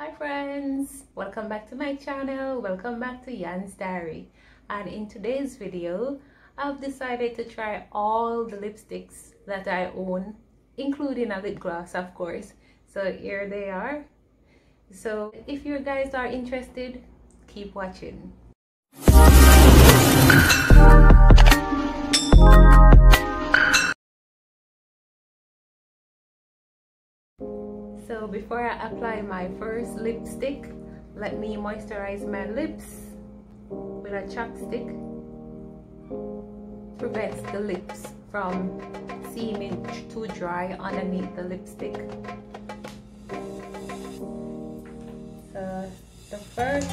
Hi friends, welcome back to my channel, welcome back to Yanz Diary. And in today's video I've decided to try all the lipsticks that I own including a lip gloss of course. So here they are. So if you guys are interested keep watching so before I apply my first lipstick let me moisturize my lips with a chapstick prevents the lips from seeming too dry underneath the lipstick. So the first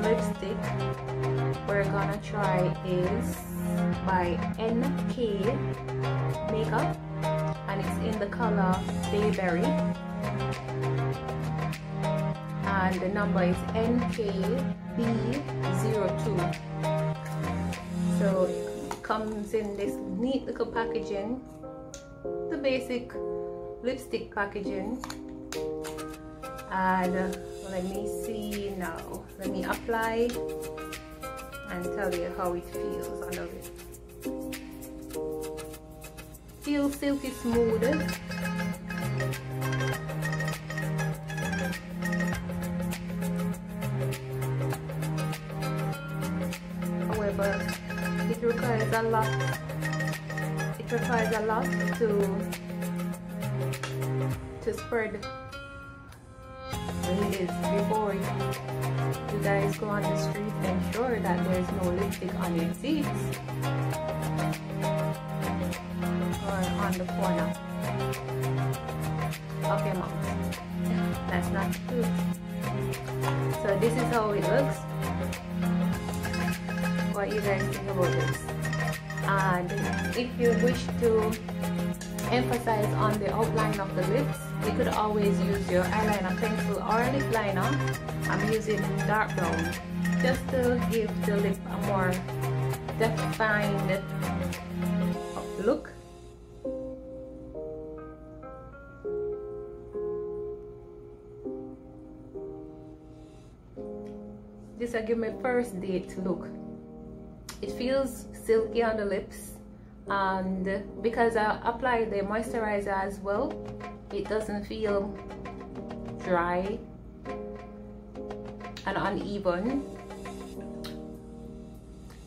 lipstick we're gonna try is by NK Makeup and it's in the color Bayberry and the number is NKB02 so it comes in this neat little packaging the basic lipstick packaging. And uh, let me see now. Let me apply and tell you how it feels I love it feels silky smooth a lot it requires a lot to to spread. Ladies before you guys go on the street and ensure that there's no lipstick on your seats or on the corner. Of your mouth that's not good so this is how it looks. What you guys think about this and if you wish to emphasize on the outline of the lips you could always use your eyeliner pencil or lip liner. I'm using dark brown just to give the lip a more defined look. This will give me first date look it feels silky on the lips. And because I apply the moisturizer as well it doesn't feel dry and uneven.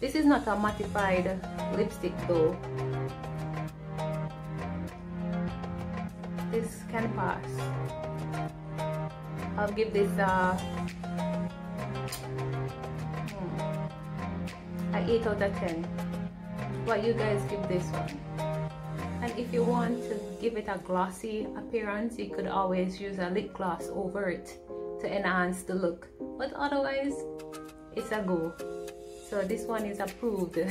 This is not a mattified lipstick though. This can pass. I'll give this a, hmm, a 8 out of 10 what you guys give this one? And if you want to give it a glossy appearance you could always use a lip gloss over it to enhance the look. But otherwise it's a go. So this one is approved.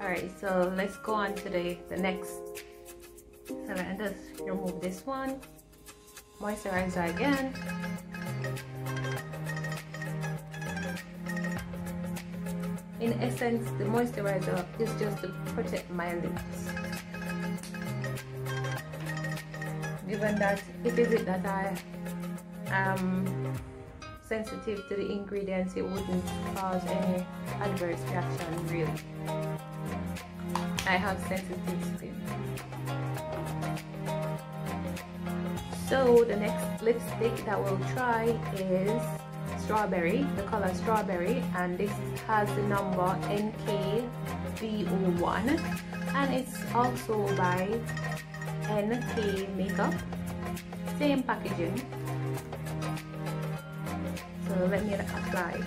All right so let's go on to the the next. So let us remove this one. Moisturizer again in essence the moisturizer is just to protect my lips. Given that it is it that I am sensitive to the ingredients it wouldn't cause any adverse reaction really. I have sensitive skin. So the next lipstick that we'll try is strawberry the color strawberry and this has the number NKB01 and it's also by NK makeup. Same packaging. So let me apply.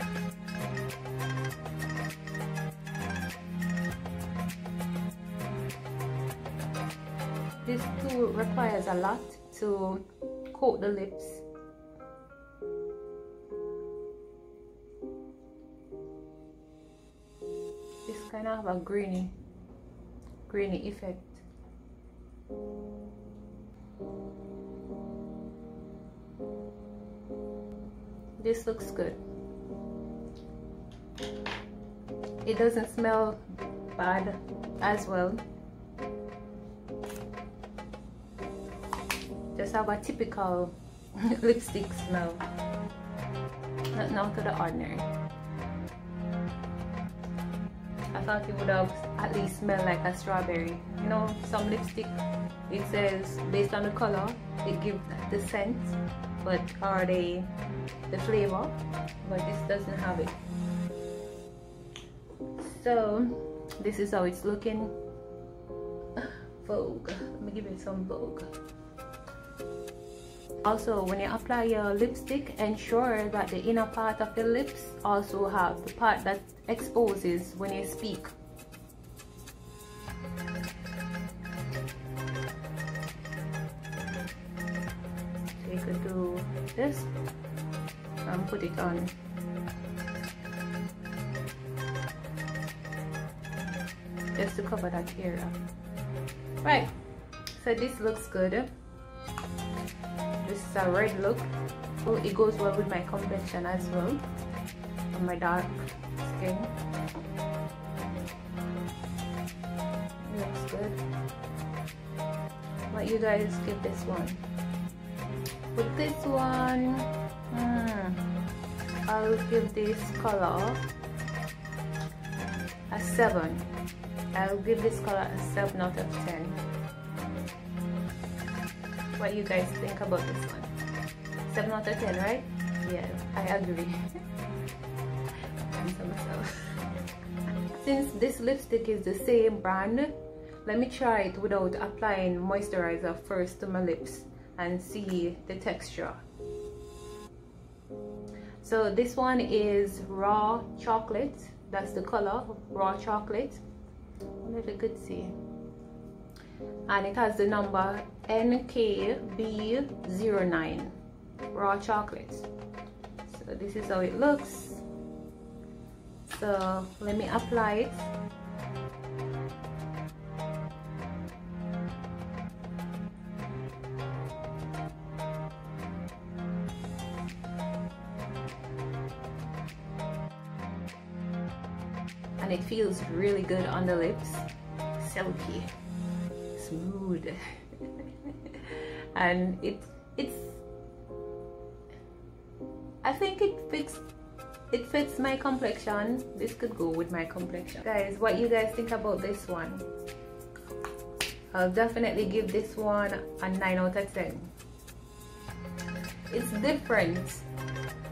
This tool requires a lot to coat the lips kind of have a grainy grainy effect this looks good it doesn't smell bad as well just have a typical lipstick smell. Not out of the ordinary. I thought it would have at least smelled like a strawberry. You know, some lipstick, it says based on the color, it gives the scent, but are they the flavor, but this doesn't have it. So this is how it's looking. Vogue. Let me give it some Vogue. Also, when you apply your lipstick, ensure that the inner part of your lips also have the part that exposes when you speak. So you could do this and put it on. Just to cover that area. Right, so this looks good is a red look. So it goes well with my complexion as well. And my dark skin. Looks good. What you guys give this one. With this one hmm, I'll give this color a 7 I'll give this color a 7 out of 10 what you guys think about this one. 7 out of 10 right? Yeah I agree. Since this lipstick is the same brand let me try it without applying moisturizer first to my lips and see the texture. So this one is raw chocolate. That's the color raw chocolate. I wonder if you could see and it has the number NKB09 raw chocolate. So this is how it looks. So let me apply it. And it feels really good on the lips. Silky smooth and it it's I think it fits it fits my complexion. This could go with my complexion. Guys what you guys think about this one? I'll definitely give this one a 9 out of 10 it's different.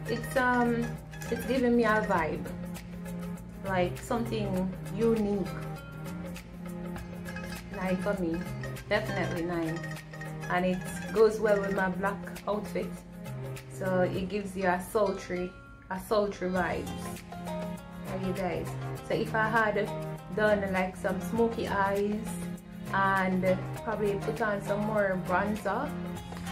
It's um it's giving me a vibe. Like something unique nine for me. Definitely nine. And it goes well with my black outfit. So it gives you a sultry a sultry vibes. For you guys? So if I had done like some smoky eyes and probably put on some more bronzer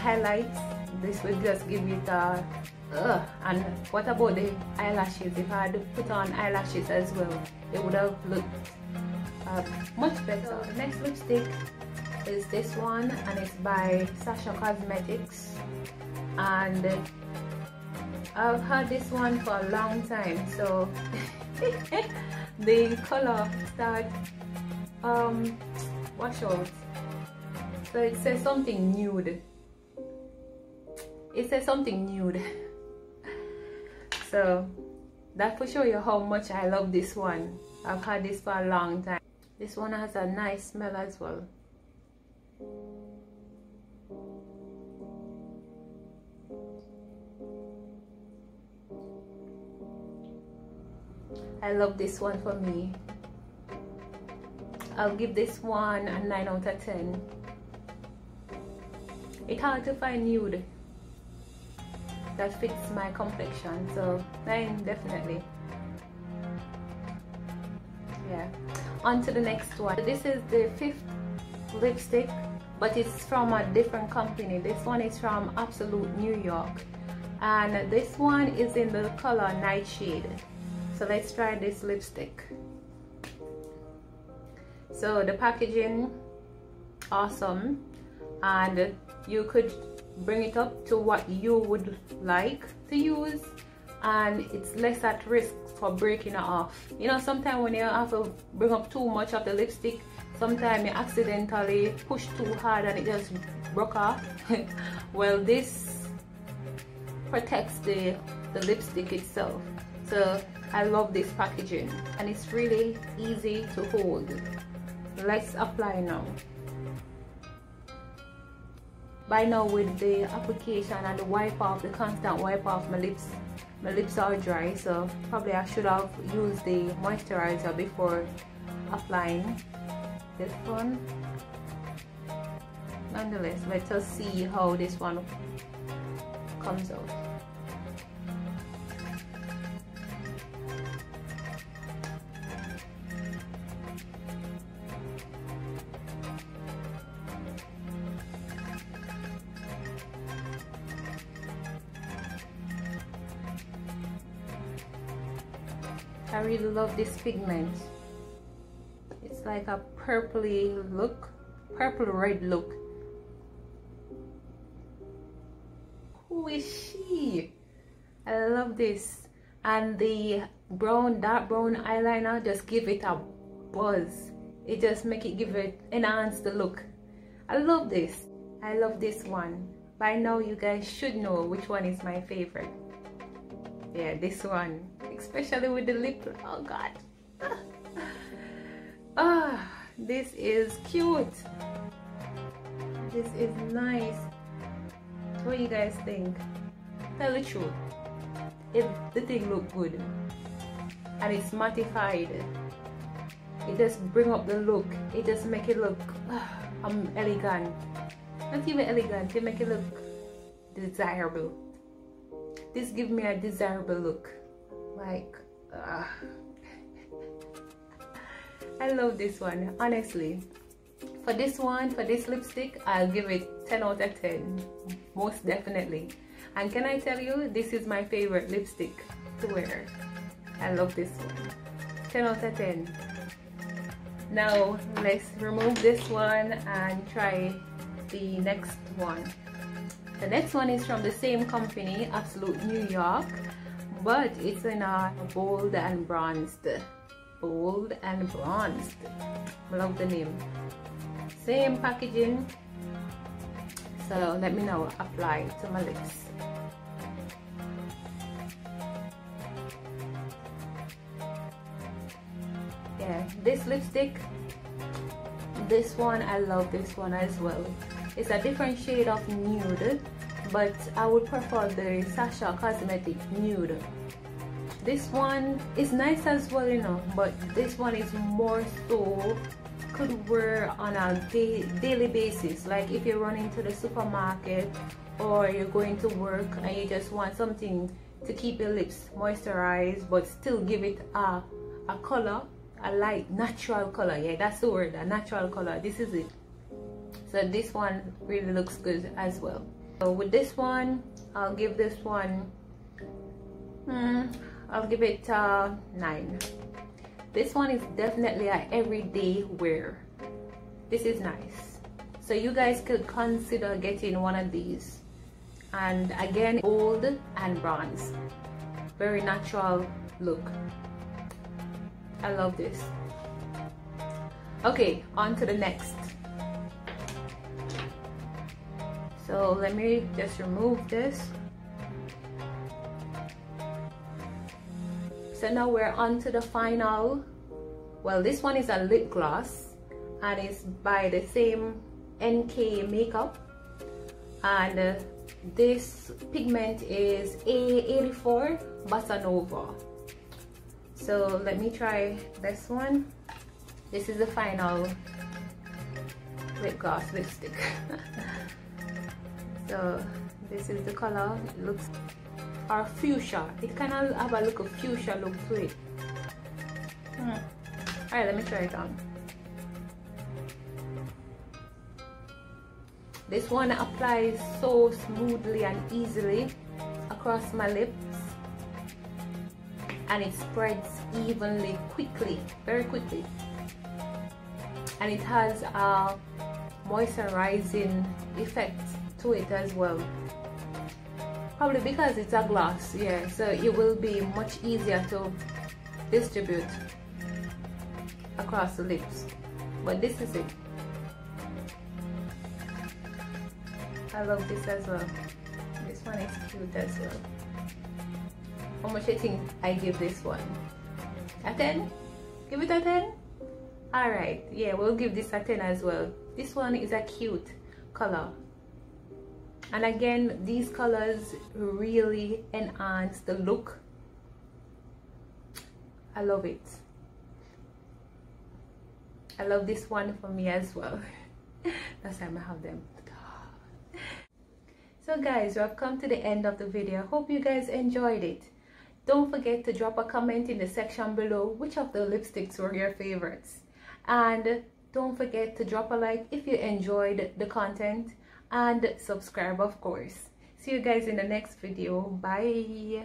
highlights this would just give it a uh, and what about the eyelashes? If I had put on eyelashes as well it would have looked uh, much better. So the next lipstick is this one and it's by Sacha Cosmetics. And I've had this one for a long time so the color start um wash out. So it says something nude. It says something nude. So that will show you how much I love this one. I've had this for a long time this one has a nice smell as well. I love this one for me. I'll give this one a 9 out of 10. It's hard to find nude that fits my complexion, so 9 definitely. On to the next one. This is the fifth lipstick but it's from a different company. This one is from absolute new york. And this one is in the color nightshade. So let's try this lipstick. So the packaging awesome. And you could bring it up to what you would like to use. And it's less at risk for breaking it off. You know sometimes when you have to bring up too much of the lipstick sometimes you accidentally push too hard and it just broke off. Well this protects the the lipstick itself. So I love this packaging and it's really easy to hold. Let's apply now. By now with the application and the wipe off the constant wipe off my lips my lips are dry so probably I should have used the moisturizer before applying this one. Nonetheless let us see how this one comes out I really love this pigment. It's like a purpley look purple red look. Who is she? I love this. And the brown dark brown eyeliner just give it a buzz. It just make it give it enhance the look. I love this. I love this one. By now you guys should know which one is my favorite yeah this one. Especially with the lip. Oh god. Ah this is cute. This is nice. What do you guys think? Tell the truth. If the thing look good and it's mattified it just bring up the look. It just make it look um, elegant. Not even elegant it make it look desirable this give me a desirable look. Like uh, I love this one honestly. For this one for this lipstick I'll give it 10 out of 10 most definitely. And can I tell you this is my favorite lipstick to wear. I love this one. 10 out of 10 now let's remove this one and try the next one the next one is from the same company, Absolute New York, but it's in a bold and bronzed. Bold and bronzed. Love the name. Same packaging. So let me now apply to my lips. Yeah, this lipstick, this one, I love this one as well it's a different shade of nude, but I would prefer the Sacha Cosmetic Nude. This one is nice as well, you know, but this one is more so could wear on a day, daily basis. Like if you're running to the supermarket or you're going to work and you just want something to keep your lips moisturized but still give it a, a color, a light natural color. Yeah, that's the word, a natural color. This is it so this one really looks good as well. So with this one I'll give this one hmm, I'll give it uh, 9 this one is definitely a everyday wear. This is nice. So you guys could consider getting one of these. And again gold and bronze. Very natural look. I love this. Okay on to the next so let me just remove this. So now we're on to the final. Well this one is a lip gloss and it's by the same NK makeup. And uh, this pigment is A84 Bossa so let me try this one. This is the final lip gloss lipstick so this is the color it looks or fuchsia. It kind of have a look of fuchsia look to it. Hmm. all right let me try it on. This one applies so smoothly and easily across my lips and it spreads evenly quickly very quickly. And it has a moisturizing effect to it as well. Probably because it's a glass yeah so it will be much easier to distribute across the lips. But this is it. I love this as well. This one is cute as well. How much I think I give this one? A 10 give it a 10 all right yeah we'll give this a 10 as well. This one is a cute color and again these colors really enhance the look. I love it. I love this one for me as well. That's why I have them. So guys we have come to the end of the video. Hope you guys enjoyed it. Don't forget to drop a comment in the section below which of the lipsticks were your favorites. And don't forget to drop a like if you enjoyed the content and subscribe of course. See you guys in the next video. Bye